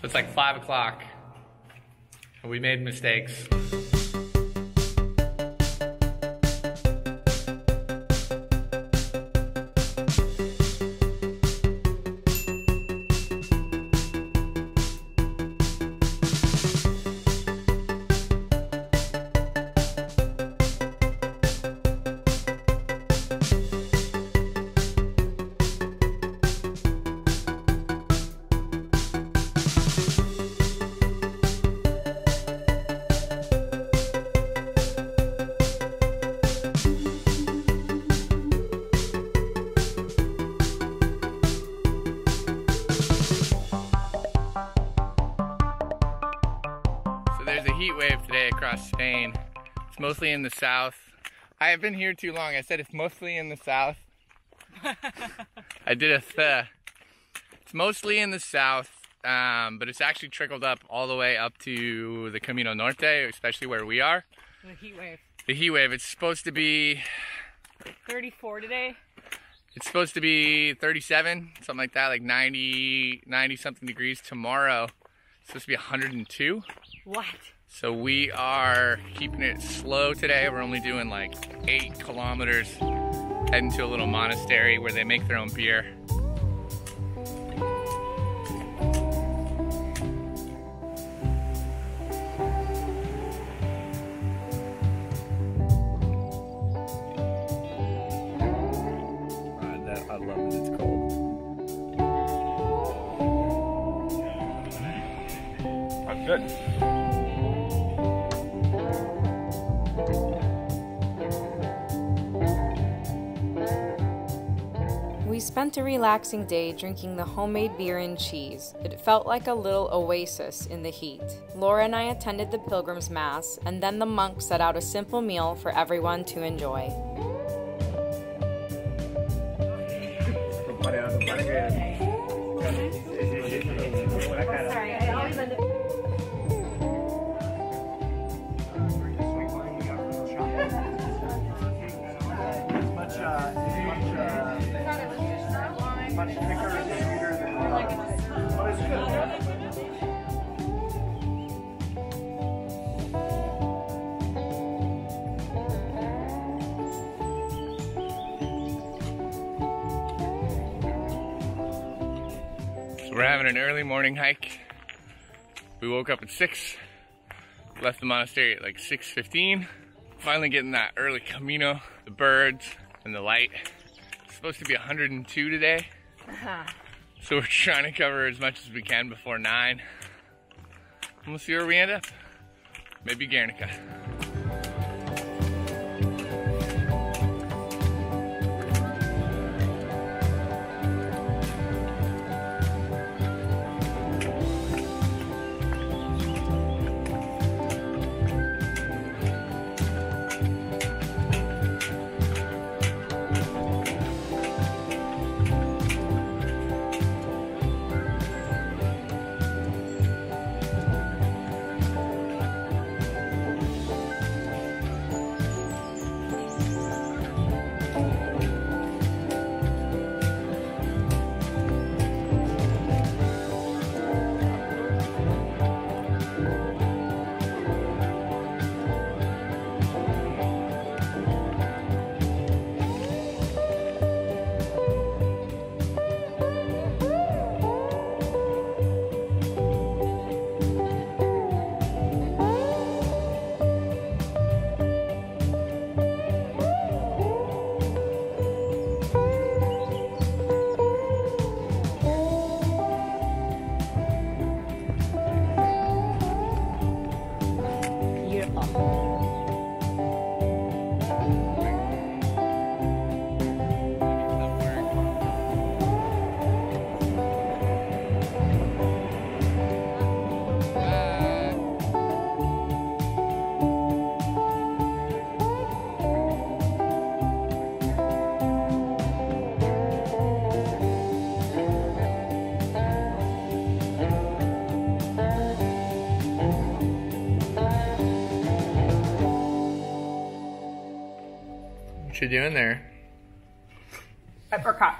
So it's like five o'clock. We made mistakes. Across Spain. It's mostly in the south. I have been here too long. I said it's mostly in the south. I did a th. It's mostly in the south, um, but it's actually trickled up all the way up to the Camino Norte, especially where we are. The heat wave. The heat wave, it's supposed to be 34 today. It's supposed to be 37, something like that, like 90, 90 something degrees tomorrow. It's supposed to be 102. What? So we are keeping it slow today. We're only doing like eight kilometers, heading to a little monastery where they make their own beer. I love that it's cold. I'm good. Spent a relaxing day drinking the homemade beer and cheese. It felt like a little oasis in the heat. Laura and I attended the Pilgrim's Mass, and then the monk set out a simple meal for everyone to enjoy. We're having an early morning hike. We woke up at 6, left the monastery at like 6.15. Finally getting that early Camino, the birds and the light. It's supposed to be 102 today. Uh-huh. So we're trying to cover as much as we can before 9. And we'll see where we end up. Maybe Guernica. You doing there? Apricot.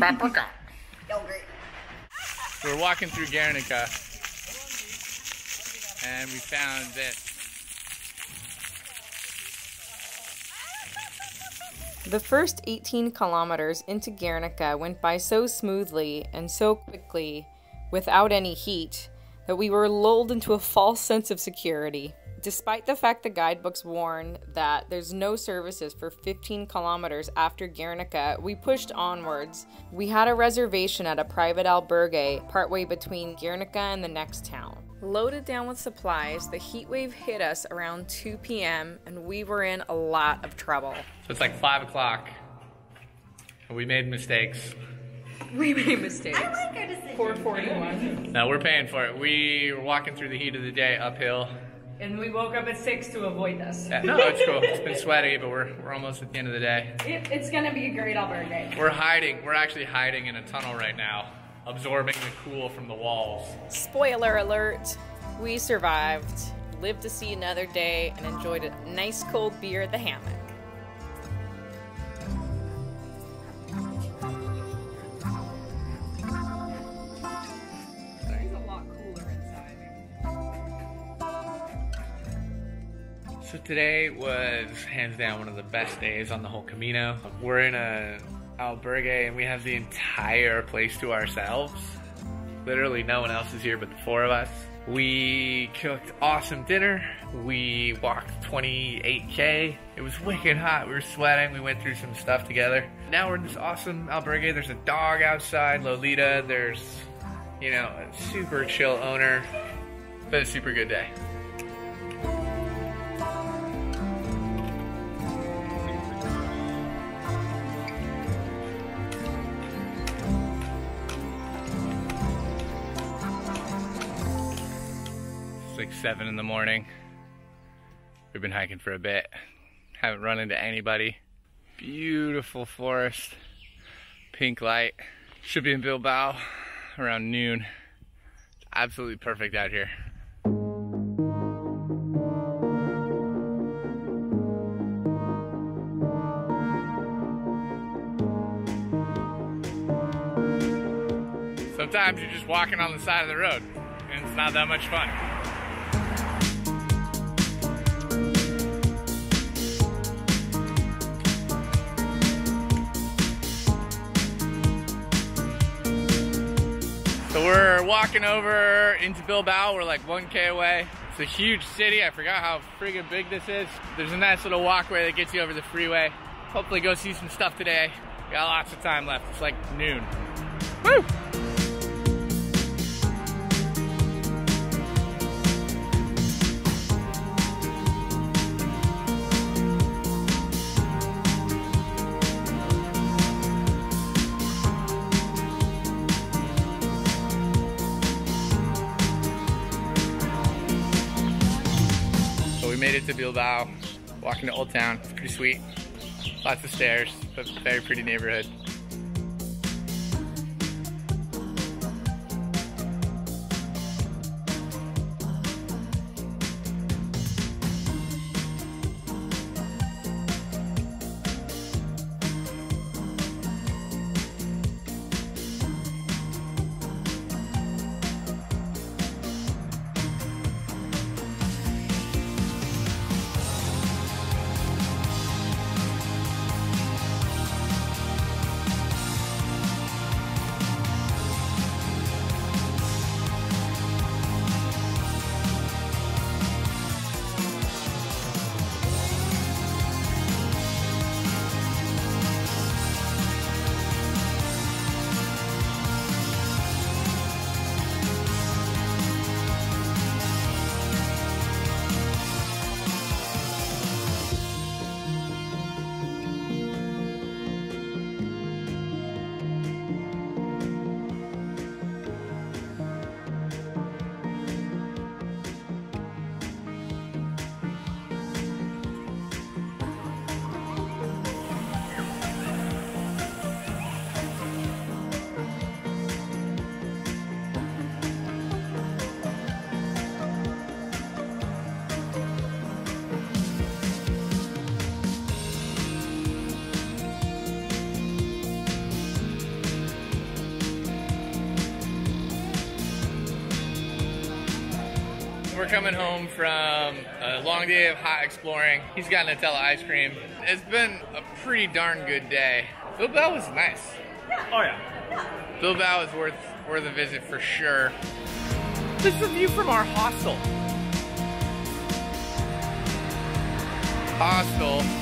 Paprika. great. So we're walking through Guernica and we found this. The first 18 kilometers into Guernica went by so smoothly and so quickly, without any heat, that we were lulled into a false sense of security. Despite the fact the guidebooks warn that there's no services for 15 kilometers after Guernica, we pushed onwards. We had a reservation at a private albergue partway between Guernica and the next town. Loaded down with supplies, the heat wave hit us around 2 p.m., and we were in a lot of trouble. So it's like five o'clock. And we made mistakes. We made mistakes. I like our decision. 441. No, we're paying for it. We were walking through the heat of the day uphill. And we woke up at 6 to avoid this. Yeah, no, it's cool. It's been sweaty, but we're, we're almost at the end of the day. It, it's gonna be a great albergue day. We're hiding. We're actually hiding in a tunnel right now, absorbing the cool from the walls. Spoiler alert, we survived, lived to see another day, and enjoyed a nice cold beer at the hammock. Today was hands down one of the best days on the whole Camino. We're in a albergue and we have the entire place to ourselves. Literally no one else is here but the four of us. We cooked awesome dinner. We walked 28k. It was wicked hot. We were sweating. We went through some stuff together. Now we're in this awesome albergue. There's a dog outside, Lolita. There's, you know, a super chill owner. Been a super good day. Like seven in the morning. We've been hiking for a bit. Haven't run into anybody. Beautiful forest. Pink light. Should be in Bilbao around noon. It's absolutely perfect out here. Sometimes you're just walking on the side of the road and it's not that much fun. We're walking over into Bilbao. We're like 1K away. It's a huge city. I forgot how friggin' big this is. There's a nice little walkway that gets you over the freeway. Hopefully go see some stuff today. Got lots of time left. It's like noon. Woo! Made it to Bilbao, walking to Old Town. It's pretty sweet. Lots of stairs, but very pretty neighborhood. We're coming home from a long day of hot exploring. He's got Nutella ice cream. It's been a pretty darn good day. Bilbao was nice. Oh yeah. Bilbao is worth worth a visit for sure. This is a view from our hostel. Hostel.